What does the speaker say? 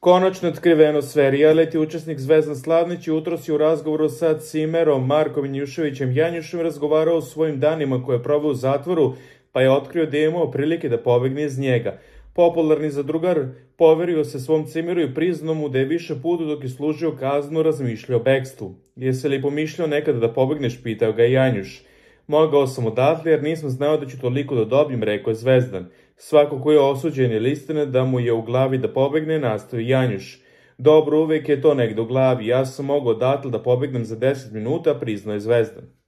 Konačno otkriveno sve. Reality učesnik Zvezdan Slavnić je u razgovoru sa Cimerom, Markom Njuševićem Janjušem razgovarao o svojim danima koje je proveo u zatvoru, pa je otkrio da je imao prilike da pobegne iz njega. Popularni zadrugar poverio se svom Cimeru i priznao mu da je više puta dok je služio kaznu razmišljao o bekstvu. Jesi li pomišljao nekada da pobegneš, pitao ga Janjuš. Mogao sam odatle jer nisam znao da ću toliko da dobijem, rekao je Zvezdan. Svako ko je osuđen ili istine da mu je u glavi da pobegne, nastoji Janjuš. Dobro, uvek je to negde u glavi. Ja sam mogao odatle da pobegnem za 10 minuta, priznao je Zvezdan.